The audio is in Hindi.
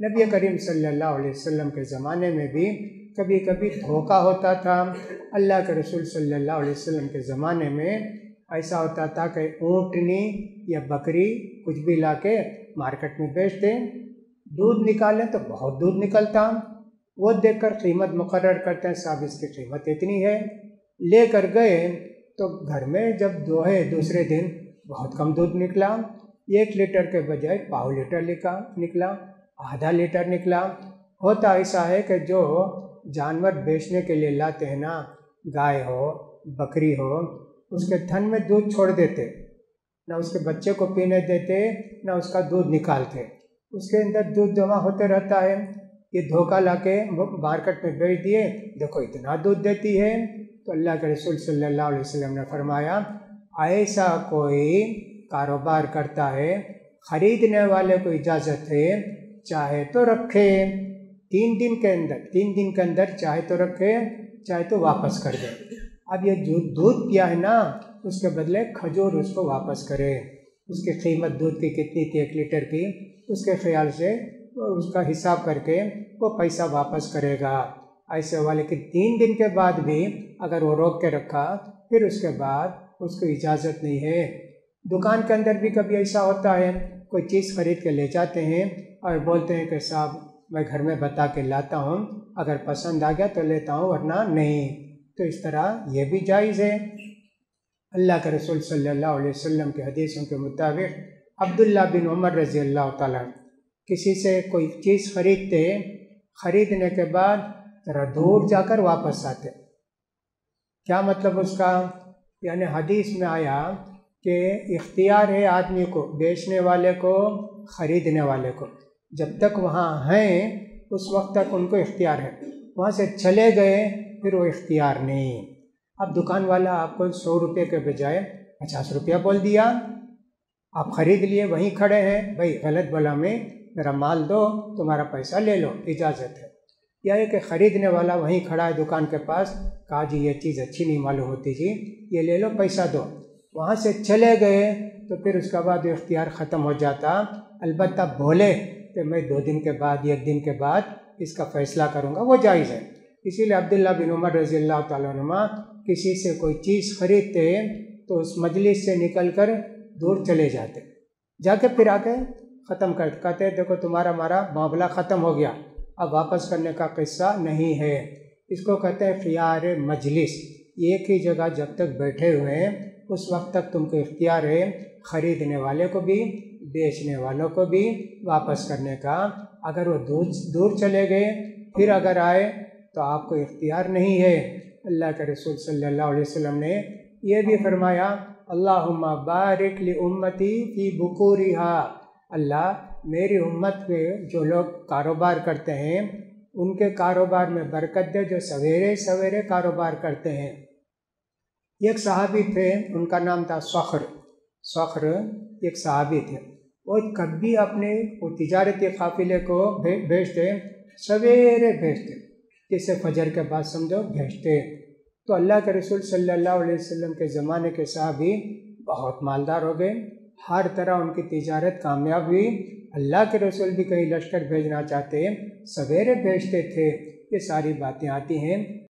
नबी करीम सल्लल्लाहु अलैहि वसल्लम के ज़माने में भी कभी कभी धोखा होता था। अल्लाह के रसूल सल्लल्लाहु अलैहि वसल्लम के ज़माने में ऐसा होता था कि ऊँटनी या बकरी कुछ भी ला के मार्केट में बेचते, दूध निकालें तो बहुत दूध निकलता। वो देखकर कीमत मुकर्र करते हैं, साहब इसकी कीमत इतनी है। ले कर गए तो घर में जब दोहे दूसरे दिन बहुत कम दूध निकला। एक लीटर के बजाय पाव लीटर लिखा निकला। आधा लीटर निकला। होता ऐसा है कि जो जानवर बेचने के लिए लाते हैं ना, गाय हो, बकरी हो, उसके थन में दूध छोड़ देते। ना उसके बच्चे को पीने देते, ना उसका दूध निकालते। उसके अंदर दूध जमा होते रहता है। ये धोखा ला के मार्केट में बेच दिए। देखो, इतना दूध देती है। तो अल्लाह के रसूल सल्लल्लाहु अलैहि वसल्लम ने फरमाया, ऐसा कोई कारोबार करता है, खरीदने वाले को इजाज़त है चाहे तो रखे। तीन दिन के अंदर, तीन दिन के अंदर चाहे तो रखे, चाहे तो वापस कर दे। अब ये जो दूध पिया है ना, उसके बदले खजूर उसको वापस करे। उसकी कीमत दूध की कितनी थी, एक लीटर की? उसके ख्याल से उसका हिसाब करके वो पैसा वापस करेगा। ऐसे हुआ लेकिन तीन दिन के बाद भी अगर वो रोक के रखा, फिर उसके बाद उसको इजाज़त नहीं है। दुकान के अंदर भी कभी ऐसा होता है, कोई चीज़ खरीद के ले जाते हैं और बोलते हैं कि साहब, मैं घर में बता के लाता हूँ, अगर पसंद आ गया तो लेता हूँ, वरना नहीं। तो इस तरह ये भी जायज़ है। अल्लाह के रसूल सल्लल्लाहु अलैहि वसल्लम के हदीसों के मुताबिक अब्दुल्ला बिन उमर रज़ी अल्लाह ताला किसी से कोई चीज़ खरीदते, खरीदने के बाद ज़रा दूर जाकर वापस आते। क्या मतलब उसका? यानी हदीस में आया कि इख्तियार है आदमी को, बेचने वाले को, ख़रीदने वाले को। जब तक वहाँ हैं, उस वक्त तक उनको इख्तियार है। वहाँ से चले गए, फिर वो इख्तियार नहीं। अब दुकान वाला आपको सौ रुपये के बजाय पचास रुपया बोल दिया। आप ख़रीद लिए, वहीं खड़े हैं। भाई, गलत बला में, मेरा माल दो, तुम्हारा पैसा ले लो, इजाज़त है। या कि ख़रीदने वाला वहीं खड़ा है दुकान के पास, कहा, जी, ये चीज़ अच्छी नहीं मालूम होती जी, ये ले लो, पैसा दो। वहाँ से चले गए तो फिर उसके बाद इख्तियार ख़त्म हो जाता। अलबत् बोले कि मैं दो दिन के बाद, एक दिन के बाद इसका फ़ैसला करूँगा। वो जायज़ है। इसीलिए अब्दुल्ला बिन उमर रज़ी अल्लाह तुमा किसी से कोई चीज़ खरीदते तो उस मजलिस से निकल कर दूर चले जाते। जाके फिर आके ख़त्म कर, कहते देखो, तुम्हारा हमारा मामला ख़त्म हो गया। अब वापस करने का किस्सा नहीं है। इसको कहते हैं ख़ियार मजलिस एक ही जगह जब तक बैठे हुए हैं उस वक्त तक तुमको इख्तियार है ख़रीदने वाले को भी, बेचने वालों को भी वापस करने का। अगर वो दूर दूर चले गए, फिर अगर आए तो आपको इख्तियार नहीं है। अल्लाह के रसूल सल्लल्लाहु अलैहि वसल्लम ने यह भी फरमाया, अल्लाहुम्मा बारिक ली उम्मती फ़ी बुकूरिहा। अल्लाह, मेरी उम्मत में जो लोग कारोबार करते हैं, उनके कारोबार में बरकत दे जो सवेरे सवेरे कारोबार करते हैं। एक सहाबी थे, उनका नाम था फ़ख्र फ़ख्र एक सहाबी थे। वो कभी अपने वो तजारती काफ़िले को भेजते, सवेरे भेजते। जैसे फजर के बाद समझो भेजते। तो अल्लाह के रसूल सल्लल्लाहु अलैहि वसल्लम के ज़माने के साहबी बहुत मालदार हो गए। हर तरह उनकी तजारत कामयाब हुई। अल्लाह के रसूल भी कहीं लश्कर भेजना चाहते, सवेरे भेजते थे। ये सारी बातें आती हैं।